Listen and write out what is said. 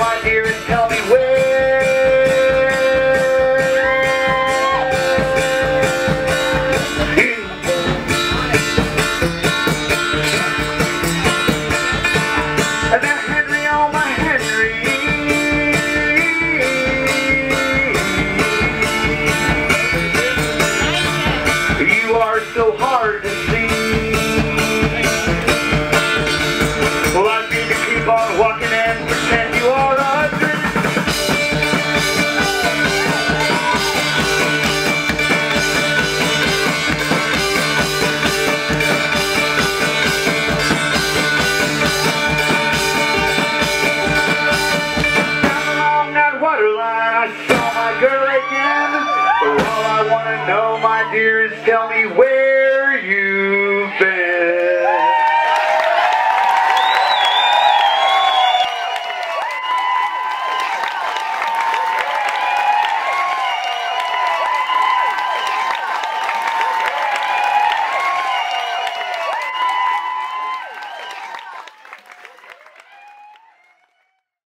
my dear, and tell me where. Henry, oh my Henry. You are so hard to see. Well, I need to keep on walking. girl again? All I wanna know, my dear, is tell me where